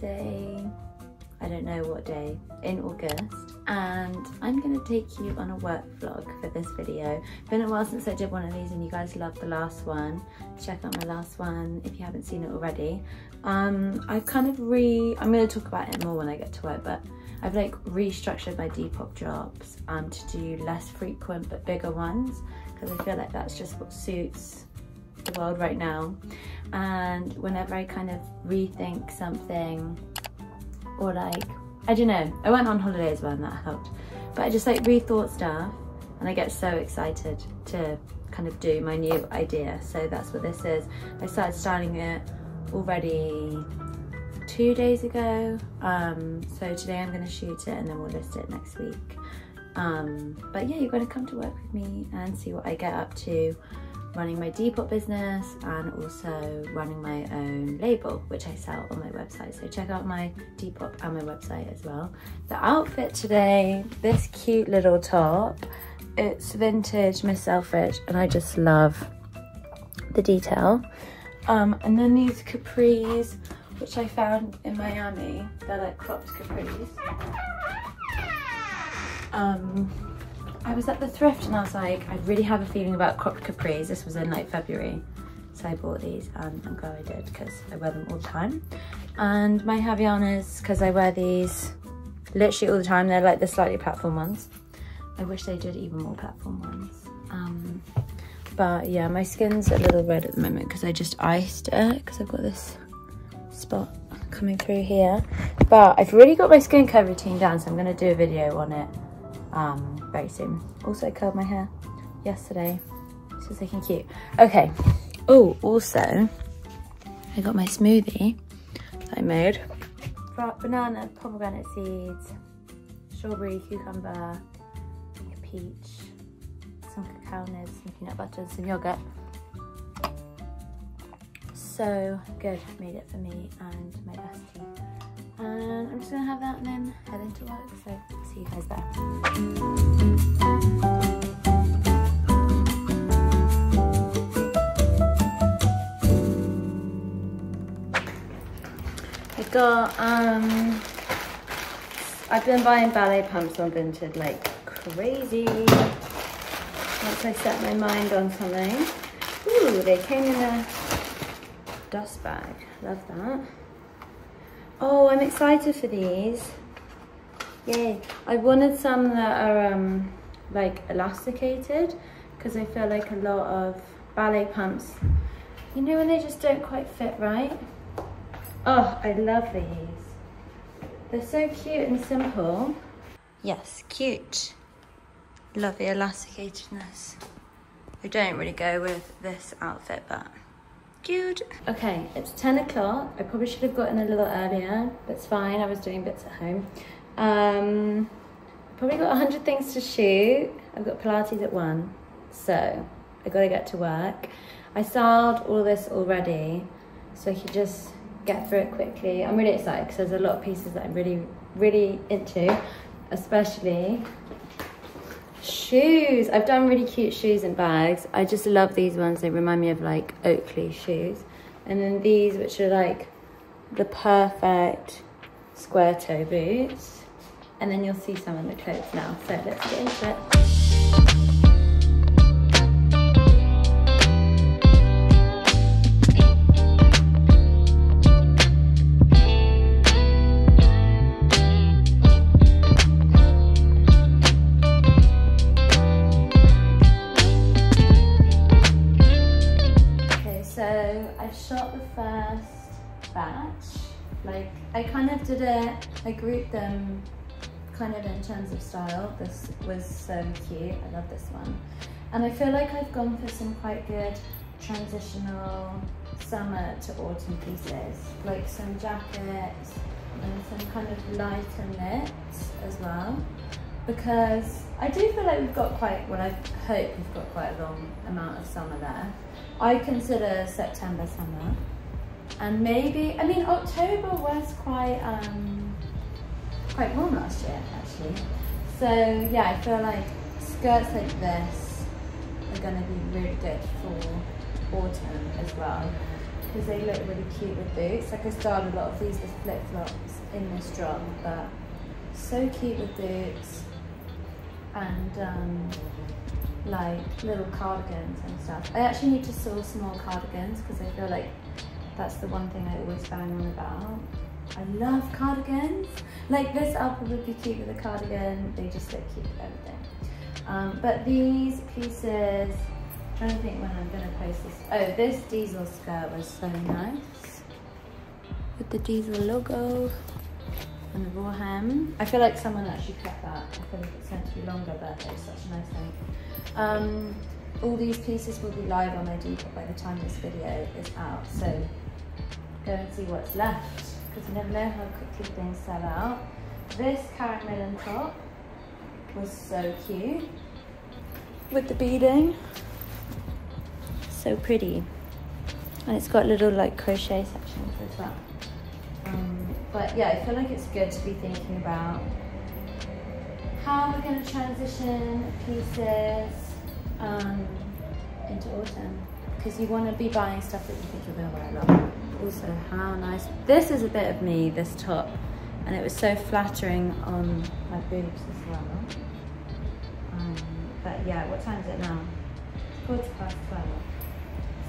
Wednesday, I don't know what day, in August. And I'm gonna take you on a work vlog for this video. Been a while since I did one of these and you guys loved the last one. Check out my last one if you haven't seen it already. Um, I've kind of re, I'm gonna talk about it more when I get to work, but I've like restructured my Depop jobs um, to do less frequent but bigger ones because I feel like that's just what suits the world right now. And whenever I kind of rethink something or like, I don't know, I went on holiday as well and that helped. But I just like rethought stuff and I get so excited to kind of do my new idea. So that's what this is. I started styling it already two days ago. Um, so today I'm gonna shoot it and then we'll list it next week. Um, but yeah, you're gonna come to work with me and see what I get up to running my Depop business and also running my own label, which I sell on my website. So check out my Depop and my website as well. The outfit today, this cute little top, it's vintage Miss Selfridge and I just love the detail. Um, and then these capris, which I found in Miami, they're like cropped capris. Um, I was at the thrift and I was like, I really have a feeling about cropped capris. This was in like February. So I bought these and I'm glad I did because I wear them all the time. And my Havaianas, because I wear these literally all the time. They're like the slightly platform ones. I wish they did even more platform ones. Um, but yeah, my skin's a little red at the moment because I just iced it because I've got this spot coming through here. But I've really got my skincare routine down, so I'm going to do a video on it um, very soon. Also, I curled my hair yesterday. So it's looking cute. Okay. Oh, also, I got my smoothie that I made. Banana, pomegranate seeds, strawberry, cucumber, peach, some cacao nibs, some peanut butter, some yogurt. So good, made it for me and my bestie. And I'm just gonna have that and then head into work. So see you guys there. Got um I've been buying ballet pumps on Vinted like crazy. Once I set my mind on something. Ooh, they came in a dust bag. Love that. I'm excited for these. Yay. I wanted some that are um, like elasticated because I feel like a lot of ballet pumps, you know when they just don't quite fit right? Oh, I love these. They're so cute and simple. Yes, cute. Love the elasticatedness. I don't really go with this outfit, but Okay, it's 10 o'clock. I probably should have gotten a little earlier, but it's fine. I was doing bits at home. Um, probably got 100 things to shoot. I've got Pilates at 1, so I gotta get to work. I styled all this already, so I could just get through it quickly. I'm really excited because there's a lot of pieces that I'm really, really into, especially shoes. I've done really cute shoes and bags. I just love these ones. They remind me of like Oakley shoes. And then these, which are like the perfect square toe boots. And then you'll see some of the clothes now. So let's get into it. I grouped them kind of in terms of style. This was so cute, I love this one. And I feel like I've gone for some quite good transitional summer to autumn pieces. Like some jackets and some kind of lighter knits as well. Because I do feel like we've got quite, well I hope we've got quite a long amount of summer there. I consider September summer. And maybe, I mean October was quite, um, quite warm last year actually. So yeah, I feel like skirts like this are gonna be really good for autumn as well. because they look really cute with boots. Like I started a lot of these with flip-flops in this drop, but so cute with boots and um, like little cardigans and stuff. I actually need to source more cardigans because I feel like that's the one thing I always bang on about. I love cardigans. Like this outfit would be cute with a cardigan. They just look cute with everything. Um, but these pieces, I'm trying to think when I'm gonna post this. Oh, this diesel skirt was so nice. With the diesel logo and the raw hem. I feel like someone actually cut that. I feel like it's meant to be longer, but it's such a nice thing. Um, all these pieces will be live on my Depop by the time this video is out. So go and see what's left because you never know how quickly things sell out. This Karen Millen top was so cute with the beading. So pretty. And it's got little like crochet sections as well. Um, but yeah, I feel like it's good to be thinking about how we're going to transition pieces um, into autumn because you want to be buying stuff that you think you're going to wear a lot. Also, how nice. This is a bit of me, this top, and it was so flattering on my boobs as well. Um, but yeah, what time is it now? It's quarter past 12.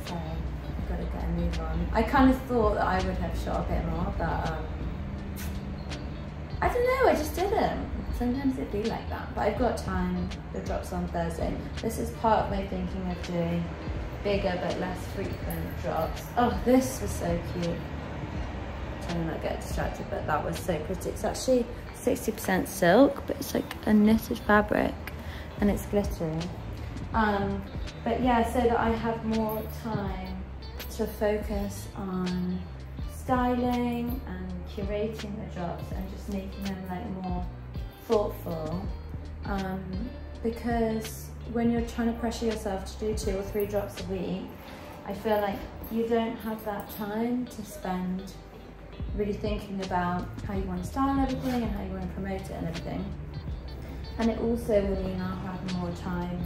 So I've got to get a move on. I kind of thought that I would have shot a bit more, but um, I don't know, I just didn't. Sometimes it be like that, but I've got time. The drop's on Thursday. This is part of my thinking of doing bigger but less frequent drops. Oh, this was so cute. I'm not get distracted, but that was so pretty. It's actually 60% silk, but it's like a knitted fabric and it's glittery. Um, but yeah, so that I have more time to focus on styling and curating the drops and just making them like more thoughtful. Um, because when you're trying to pressure yourself to do two or three drops a week, I feel like you don't have that time to spend really thinking about how you want to style everything and how you want to promote it and everything. And it also will mean I'll have more time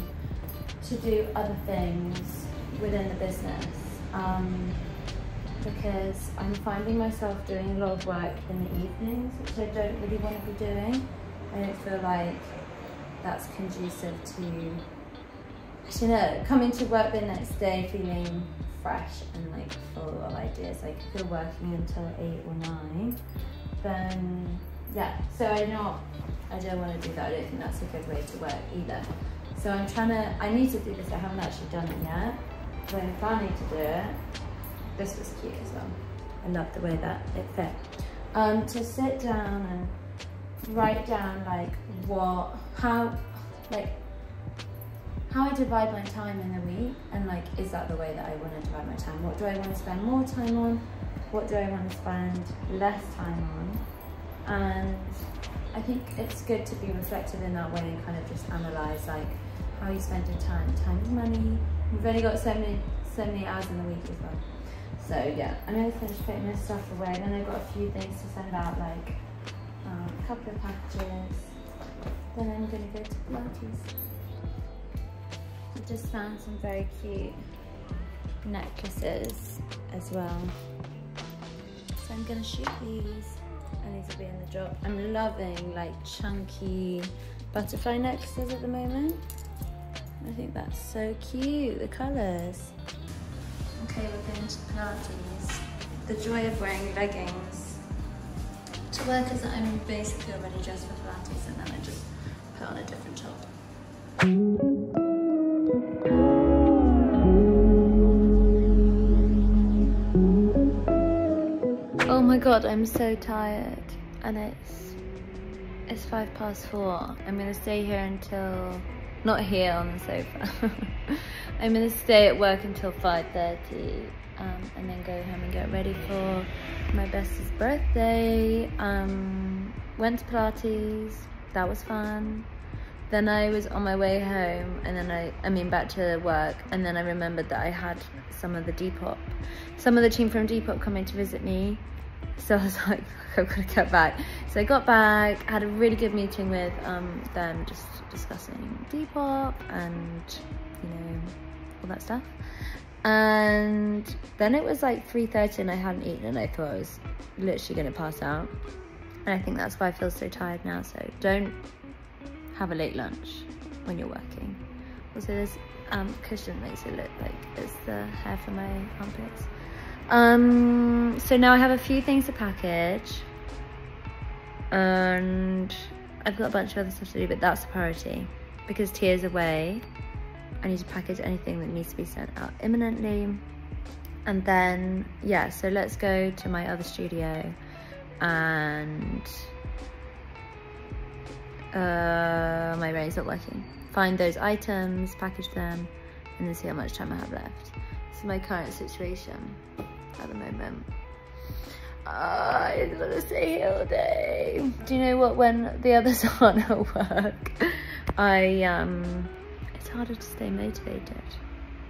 to do other things within the business. Um, because I'm finding myself doing a lot of work in the evenings, which I don't really want to be doing. I don't feel like that's conducive to, Don't know, coming to work the next day feeling fresh and like full of ideas. Like if you're working until eight or nine, then yeah. So I not, I don't want to do that. I don't think that's a good way to work either. So I'm trying to, I need to do this. I haven't actually done it yet. But I'm planning to do it. This was cute as well. I love the way that it fit. Um, to sit down and write down like what, how, like how I divide my time in the week and like, is that the way that I want to divide my time? What do I want to spend more time on? What do I want to spend less time on? And I think it's good to be reflective in that way and kind of just analyze like how you spend your time. Time is money. We've only got so many, so many hours in the week as well. So yeah, I'm gonna finish putting this stuff away. Then I've got a few things to send out, like um, a couple of packages. Then I'm gonna go to Pilates. I just found some very cute necklaces as well. So I'm gonna shoot these and these will be in the drop. I'm loving like chunky butterfly necklaces at the moment. I think that's so cute, the colours. Okay, we're going to Pilates. The joy of wearing leggings to work is that I'm basically already dressed for Pilates and then I just put on a different top. God, I'm so tired and it's it's five past four. I'm gonna stay here until not here on the sofa. I'm gonna stay at work until 5.30 um, and then go home and get ready for my best's birthday. Um, went to Pilates, that was fun. Then I was on my way home and then I, I mean back to work and then I remembered that I had some of the Depop, some of the team from Depop coming to visit me. So I was like, I've got to get back. So I got back, had a really good meeting with um, them, just discussing Depop and, you know, all that stuff. And then it was like 3.30 and I hadn't eaten and I thought I was literally gonna pass out. And I think that's why I feel so tired now. So don't have a late lunch when you're working. Also this um, cushion makes it look like it's the hair for my armpits. Um, so now I have a few things to package and I've got a bunch of other stuff to do, but that's a priority because Tia's away. I need to package anything that needs to be sent out imminently. And then, yeah, so let's go to my other studio and uh, my brain's not working. Find those items, package them, and then see how much time I have left. My current situation at the moment. Uh, I just want to stay here all day. Do you know what, when the others aren't at work, I, um, it's harder to stay motivated.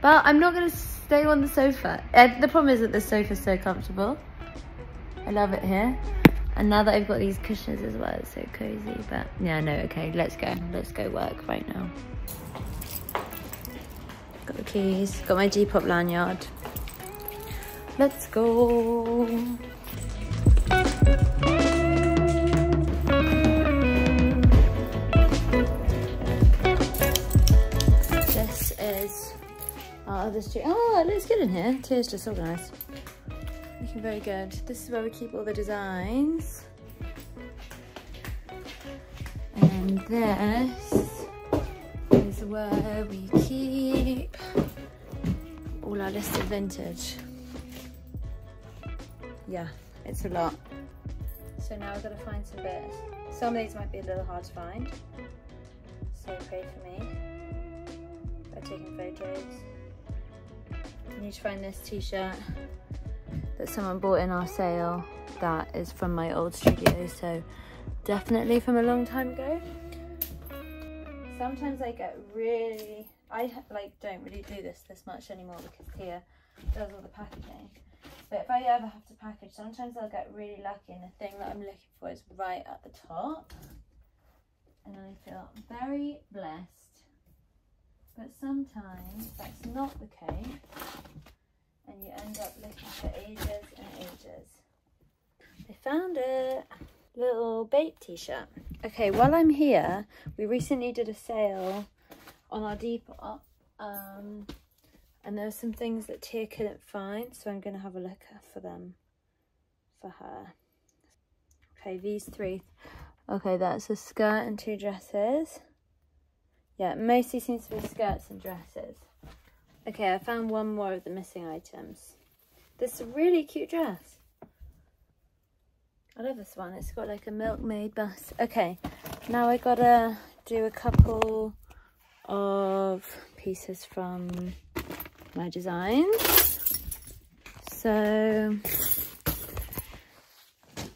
But I'm not gonna stay on the sofa. Uh, the problem is that the sofa's so comfortable. I love it here. And now that I've got these cushions as well, it's so cozy. But yeah, no, okay, let's go. Let's go work right now. Got the keys, got my Depop lanyard. Let's go. This is our other street. Oh, it looks good in here. Just organised. Looking very good. This is where we keep all the designs. And this is where we keep all our listed vintage. Yeah, it's a lot. So now we've got to find some bits. Some of these might be a little hard to find. So pray for me by taking photos. I need to find this t-shirt that someone bought in our sale that is from my old studio so definitely from a long time ago sometimes I get really I like don't really do this this much anymore because Tia does all the packaging but if I ever have to package sometimes I'll get really lucky and the thing that I'm looking for is right at the top and I feel very blessed but sometimes that's not the case and you end up looking for ages and ages. I found it. Little bait t-shirt. Okay, while I'm here, we recently did a sale on our Depop. Um, and there were some things that Tia couldn't find, so I'm going to have a look for them for her. Okay, these three. Okay, that's a skirt and two dresses. Yeah, mostly seems to be skirts and dresses. Okay, I found one more of the missing items. This really cute dress. I love this one. It's got like a milkmaid bust. Okay, now I gotta do a couple of pieces from my designs. So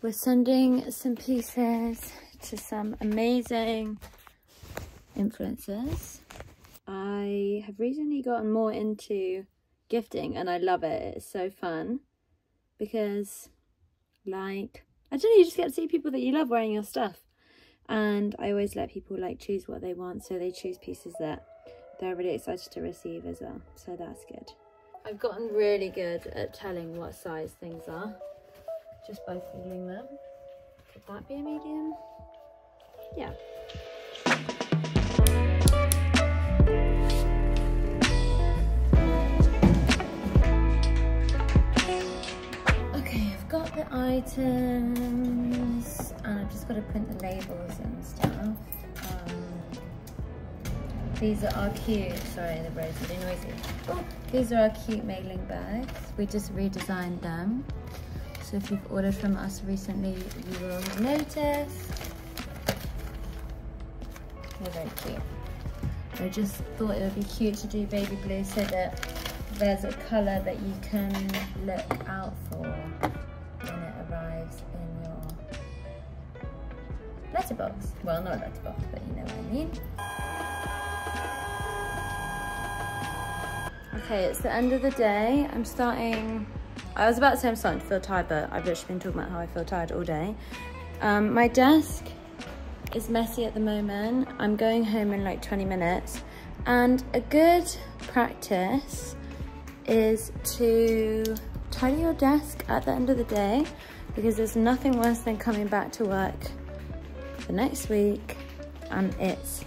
we're sending some pieces to some amazing influencers. I have recently gotten more into gifting and I love it. It's so fun because like, I don't know, you just get to see people that you love wearing your stuff. And I always let people like choose what they want. So they choose pieces that they're really excited to receive as well. So that's good. I've gotten really good at telling what size things are just by feeling them. Could that be a medium? Yeah. Items and I've just got to print the labels and stuff. Um, these are our cute, sorry the braid's really noisy. Oh, these are our cute mailing bags. We just redesigned them. So if you've ordered from us recently, you will notice. They're very cute. I just thought it would be cute to do baby blue so that there's a colour that you can look out for letterbox. Well, not letterbox, but you know what I mean. Okay, it's the end of the day. I'm starting, I was about to say I'm starting to feel tired, but I've literally been talking about how I feel tired all day. Um, my desk is messy at the moment. I'm going home in like 20 minutes. And a good practice is to tidy your desk at the end of the day because there's nothing worse than coming back to work the next week and it's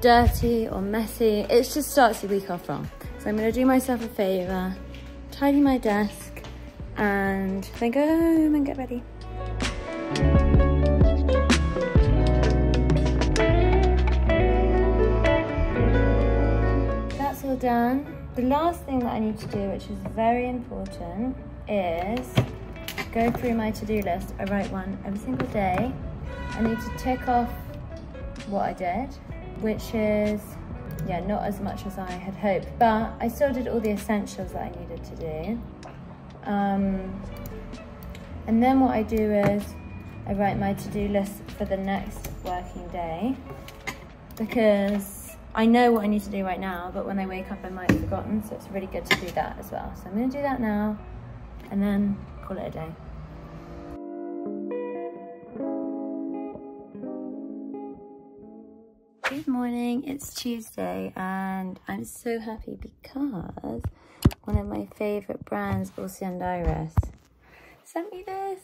dirty or messy. It just starts the week off wrong. So I'm gonna do myself a favor, tidy my desk and then go home and get ready. That's all done. The last thing that I need to do, which is very important, is go through my to-do list. I write one every single day. I need to tick off what I did, which is, yeah, not as much as I had hoped, but I still did all the essentials that I needed to do. Um, and then what I do is I write my to-do list for the next working day because I know what I need to do right now, but when I wake up, I might have forgotten. So it's really good to do that as well. So I'm gonna do that now and then call it a day. Good morning, it's Tuesday and I'm so happy because one of my favourite brands, Ocean Iris, sent me this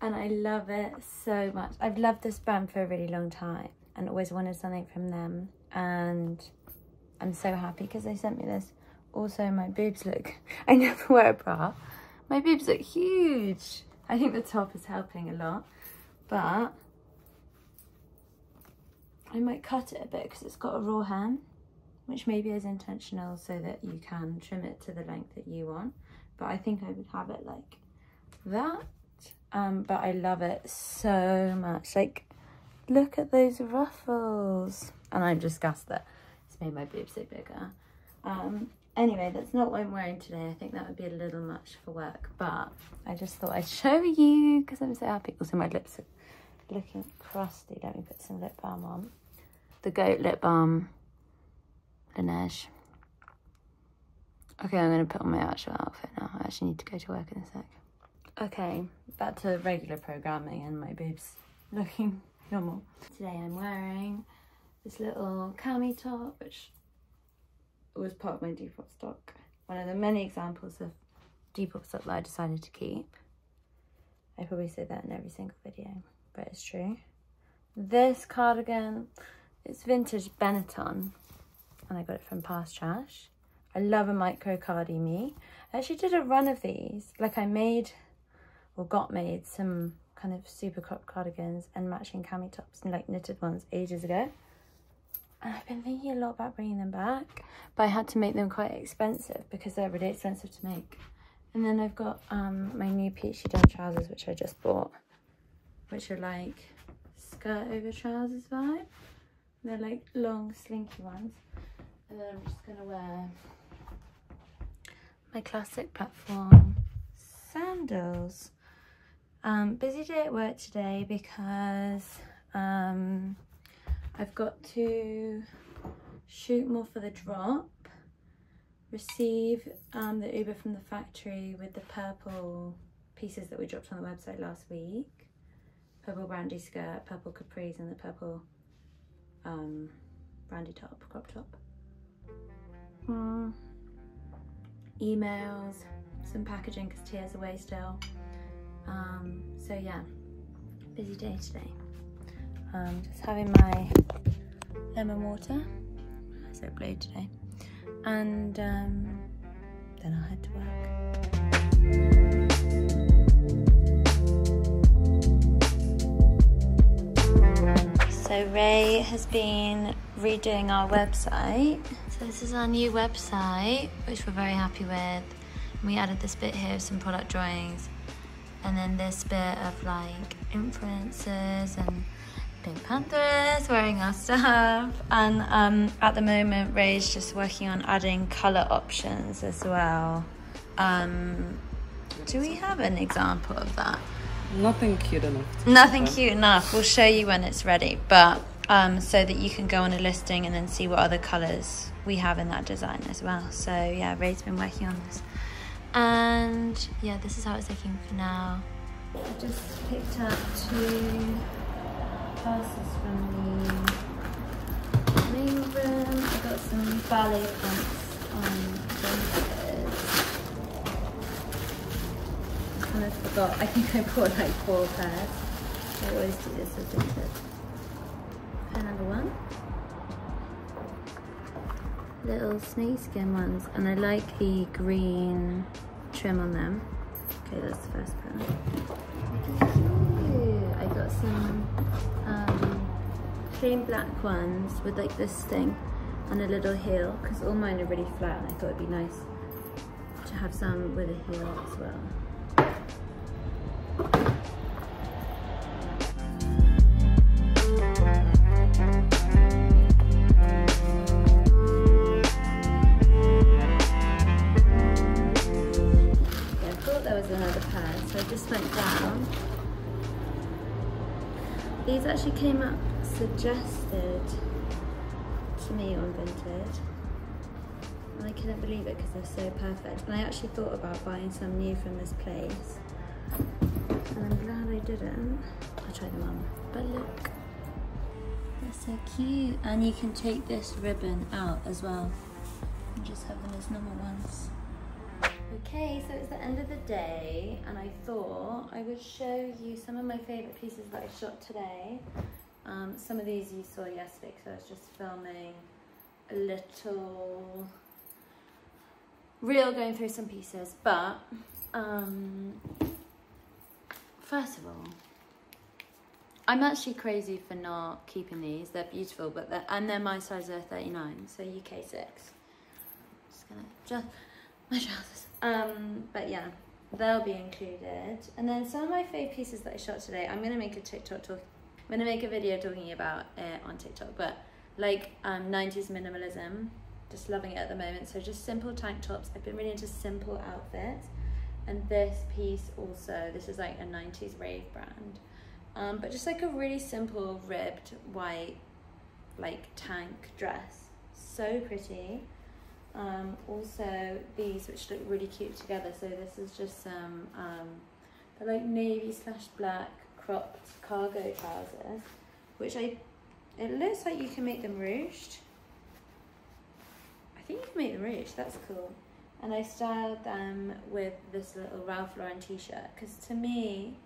and I love it so much. I've loved this brand for a really long time and always wanted something from them and I'm so happy because they sent me this. Also, my boobs look, I never wear a bra. My boobs look huge. I think the top is helping a lot, but I might cut it a bit because it's got a raw hem, which maybe is intentional so that you can trim it to the length that you want. But I think I would have it like that. Um, but I love it so much. Like, look at those ruffles. And I'm disgusted that it's made my boobs so bigger. Um, anyway, that's not what I'm wearing today. I think that would be a little much for work. But I just thought I'd show you because I'm so happy. Also, my lips are looking crusty. Let me put some lip balm on the Goat Lip Balm Laneige. Okay, I'm going to put on my actual outfit now. I actually need to go to work in a sec. Okay, back to regular programming and my boobs looking normal. Today I'm wearing this little cami top, which was part of my Depop stock. One of the many examples of Depop stock that I decided to keep. I probably say that in every single video, but it's true. This cardigan it's vintage Benetton and I got it from Past Trash. I love a micro cardi me. I actually did a run of these. Like I made or got made some kind of super crop cardigans and matching cami tops and like knitted ones ages ago. And I've been thinking a lot about bringing them back, but I had to make them quite expensive because they're really expensive to make. And then I've got um, my new peachy denim trousers, which I just bought, which are like skirt over trousers vibe. They're like long slinky ones. And then I'm just gonna wear my classic platform sandals. Um, busy day at work today because um, I've got to shoot more for the drop, receive um, the Uber from the factory with the purple pieces that we dropped on the website last week. Purple brandy skirt, purple capris and the purple um, brandy top, crop top. Mm. Emails, some packaging because Tia's away still. Um, so yeah, busy day today. Um, just having my lemon water, so blue today, and um, then I'll head to work. Ray has been redoing our website. So this is our new website, which we're very happy with. We added this bit here of some product drawings and then this bit of like influencers and Pink Panthers wearing our stuff. And um, at the moment, Ray's just working on adding color options as well. Um, do we have an example of that? Nothing cute enough. Nothing cute enough. We'll show you when it's ready, but um, so that you can go on a listing and then see what other colours we have in that design as well. So yeah, Ray's been working on this. And yeah, this is how it's looking for now. I just picked up two purses from the main room. I got some ballet pants on Vinted. I forgot. I think I bought like four pairs. I always do this with Vinted. Pair number one. Little snakeskin ones, and I like the green trim on them. Okay, that's the first pair. I got some um, plain black ones with like this thing and a little heel because all mine are really flat and I thought it'd be nice to have some with a heel as well. These actually came up suggested to me on Vinted. And I couldn't believe it because they're so perfect. And I actually thought about buying some new from this place. And I'm glad I didn't. I'll try them on. But look, they're so cute. And you can take this ribbon out as well. And just have them as normal ones. Okay, so it's the end of the day, and I thought I would show you some of my favourite pieces that I shot today. Um, some of these you saw yesterday because I was just filming a little reel going through some pieces. But um, first of all, I'm actually crazy for not keeping these. They're beautiful, but they're, and they're my size are 39, so UK six. Just gonna just my trousers. Um, but yeah, they'll be included. And then some of my fave pieces that I shot today, I'm gonna make a TikTok talk. I'm gonna make a video talking about it on TikTok, but like um, 90s minimalism, just loving it at the moment. So just simple tank tops. I've been really into simple outfits. And this piece also, this is like a 90s rave brand. Um, but just like a really simple ribbed white like tank dress. So pretty. Um, also these which look really cute together. So this is just some, um, they're like navy slash black cropped cargo trousers, which I, it looks like you can make them ruched. I think you can make them ruched, that's cool. And I styled them with this little Ralph Lauren t-shirt, because to me,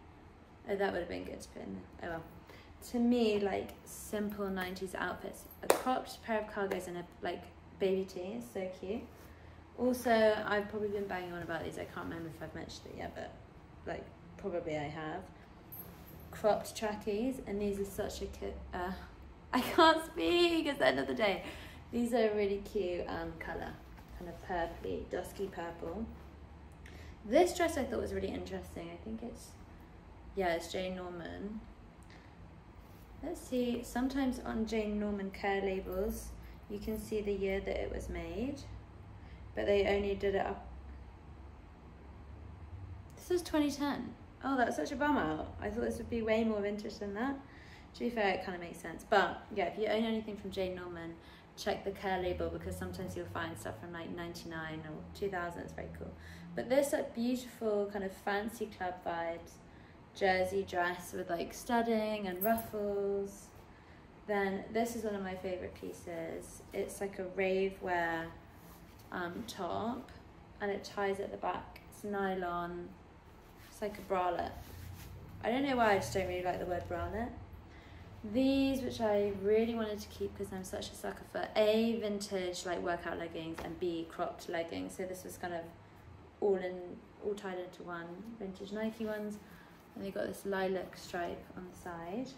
oh that would have been good to put in oh well. To me, like simple 90s outfits, a cropped pair of cargos and a like baby tee is so cute. Also, I've probably been banging on about these. I can't remember if I've mentioned it yet, but like probably I have. Cropped trackies, and these are such a cute. Uh, I can't speak. It's the end of the day. These are a really cute um, color, kind of purpley, dusky purple. This dress I thought was really interesting. I think it's yeah, it's Jane Norman. Let's see. Sometimes on Jane Norman care labels, you can see the year that it was made, but they only did it up. This is 2010. Oh, that's such a bum out. I thought this would be way more vintage than that. To be fair, it kind of makes sense. But yeah, if you own anything from Jane Norman, check the care label because sometimes you'll find stuff from like 99 or 2000. It's very cool. But this like beautiful kind of fancy club vibes jersey dress with like studding and ruffles. Then this is one of my favorite pieces. It's like a rave wear um, top and it ties at the back. It's nylon. It's like a bralette. I don't know why I just don't really like the word bralette. These, which I really wanted to keep because I'm such a sucker for A, vintage like workout leggings and B, cropped leggings. So this was kind of all in, all tied into one. Vintage Nike ones. And they got this lilac stripe on the side.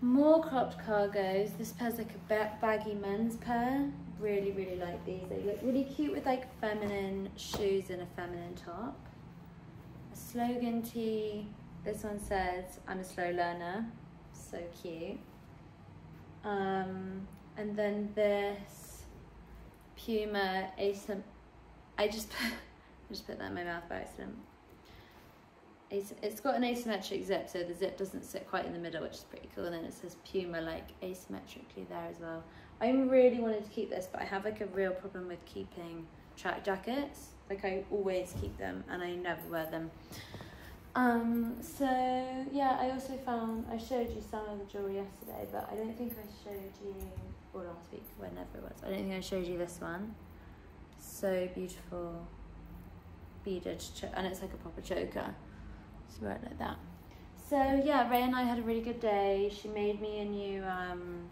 More cropped cargos. This pair's like a ba baggy men's pair. Really, really like these. They look really cute with like feminine shoes and a feminine top. A slogan tee. This one says, I'm a slow learner. So cute. Um, and then this Puma asym I just put, I just put that in my mouth by accident it's got an asymmetric zip, so the zip doesn't sit quite in the middle, which is pretty cool. And then it says Puma like asymmetrically there as well. I really wanted to keep this, but I have like a real problem with keeping track jackets. Like I always keep them and I never wear them. Um, so yeah, I also found I showed you some of the jewelry yesterday, but I don't think I showed you or last week, whenever it was. I don't think I showed you this one. So beautiful, beaded, and it's like a proper choker. So wear it like that. So yeah, Ray and I had a really good day. She made me a new um,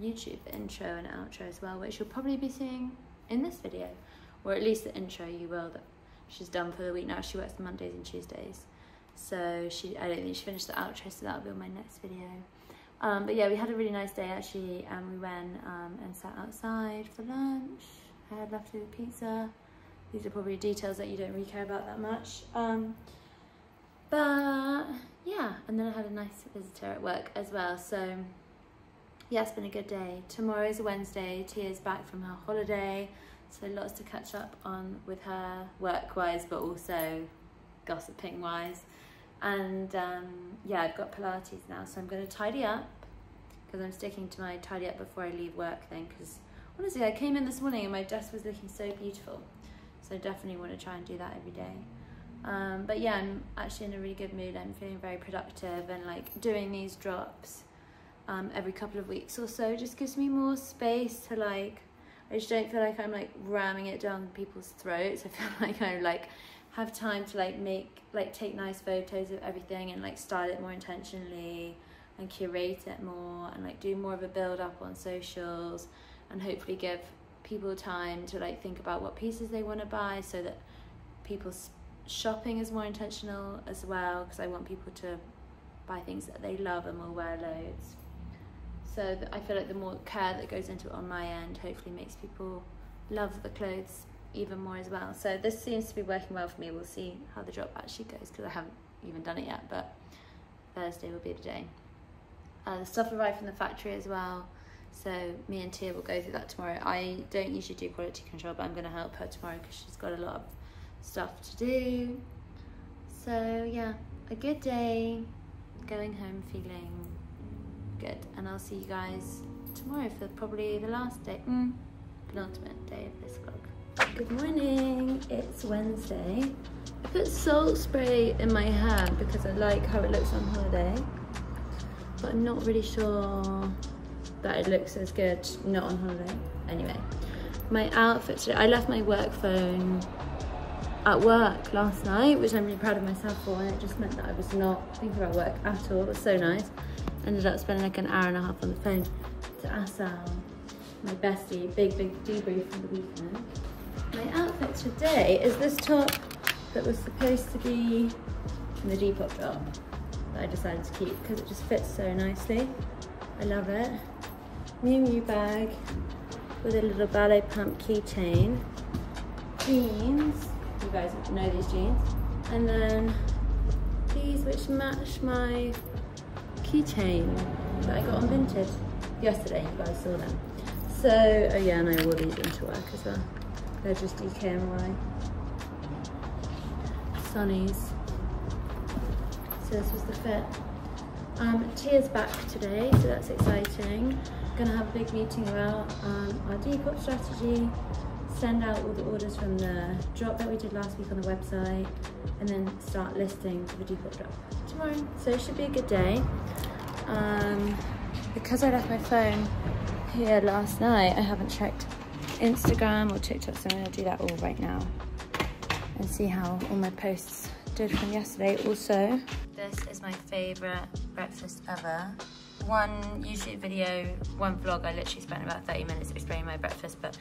YouTube intro and outro as well, which you'll probably be seeing in this video, or at least the intro you will. That she's done for the week now. She works Mondays and Tuesdays, so she I don't think she finished the outro, so that'll be on my next video. Um, but yeah, we had a really nice day actually, and we went um, and sat outside for lunch. I had leftover pizza. These are probably details that you don't really care about that much. Um, but yeah, and then I had a nice visitor at work as well. So yeah, it's been a good day. Tomorrow's Wednesday. Tia's back from her holiday, so lots to catch up on with her work-wise, but also gossiping wise. And um, yeah, I've got Pilates now, so I'm going to tidy up because I'm sticking to my tidy up before I leave work thing. Because honestly, I came in this morning and my desk was looking so beautiful, so I definitely want to try and do that every day. Um, but yeah, I'm actually in a really good mood. I'm feeling very productive and like doing these drops um, every couple of weeks or so just gives me more space to like. I just don't feel like I'm like ramming it down people's throats. I feel like I'm like have time to like make like take nice photos of everything and like style it more intentionally and curate it more and like do more of a build up on socials and hopefully give people time to like think about what pieces they want to buy so that people's shopping is more intentional as well because I want people to buy things that they love and will wear loads. So I feel like the more care that goes into it on my end hopefully makes people love the clothes even more as well. So this seems to be working well for me. We'll see how the drop actually goes because I haven't even done it yet, but Thursday will be the day. Uh, the stuff arrived from the factory as well. So me and Tia will go through that tomorrow. I don't usually do quality control, but I'm going to help her tomorrow because she's got a lot of stuff to do. So yeah, a good day. Going home feeling good, and I'll see you guys tomorrow for probably the last day, mm, penultimate day of this vlog. Good morning. It's Wednesday. I put salt spray in my hair because I like how it looks on holiday, but I'm not really sure that it looks as good not on holiday. Anyway, my outfit today. I left my work phone at work last night, which I'm really proud of myself for, and it just meant that I was not thinking about work at all. It was so nice. Ended up spending like an hour and a half on the phone to Asal, my bestie, big, big debrief from the weekend. My outfit today is this top that was supposed to be in the Depop drop that I decided to keep because it just fits so nicely. I love it. New Miu bag with a little ballet pump keychain. Jeans you guys know these jeans. And then these which match my keychain that I got on Vinted yesterday. You guys saw them. So, oh yeah, and I wore these into work as well. They're just DKNY. Sunnies. So this was the fit. Um, Tia's back today, so that's exciting. Gonna have a big meeting about um, our Depop strategy, send out all the orders from the drop that we did last week on the website and then start listing for the Depop drop tomorrow. So it should be a good day. Um, because I left my phone here last night, I haven't checked Instagram or TikTok, so I'm gonna do that all right now and see how all my posts did from yesterday. Also, this is my favorite breakfast ever. One YouTube video, one vlog, I literally spent about 30 minutes explaining my breakfast, but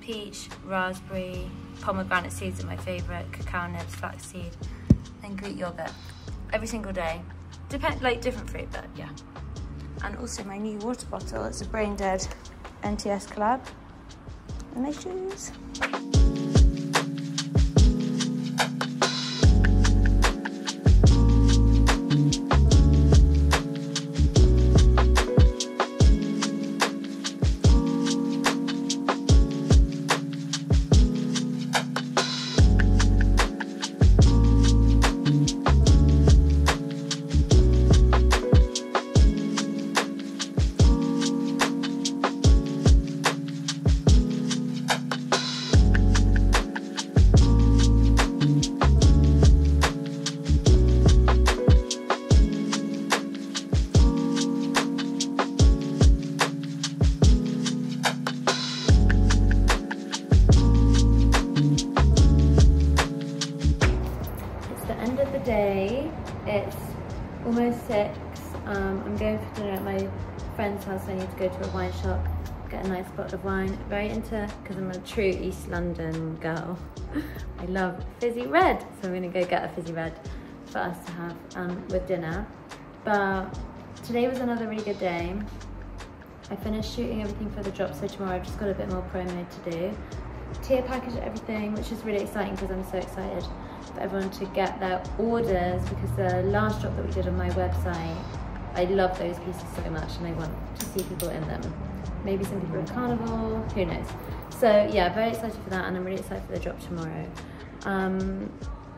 peach, raspberry, pomegranate seeds are my favorite, cacao nibs, flaxseed, and Greek yogurt every single day. Depend like different fruit, but yeah. And also my new water bottle. It's a brain dead NTS collab. And my shoes. Shop, get a nice bottle of wine. Very into, because I'm a true East London girl. I love fizzy red, so I'm gonna go get a fizzy red for us to have um, with dinner. But today was another really good day. I finished shooting everything for the drop, so tomorrow I've just got a bit more promo to do. Tier package everything, which is really exciting because I'm so excited for everyone to get their orders because the last drop that we did on my website, I love those pieces so much and I want to see people in them. Maybe some people in Carnival, who knows. So yeah, very excited for that and I'm really excited for the drop tomorrow. Um,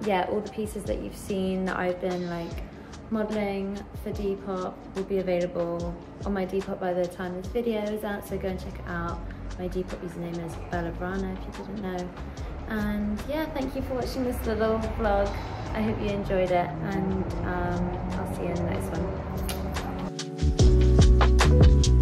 yeah, all the pieces that you've seen that I've been like modeling for Depop will be available on my Depop by the time this video is out, so go and check it out. My Depop username is Bella Vrana if you didn't know. And yeah, thank you for watching this little vlog. I hope you enjoyed it and um, I'll see you in the next one.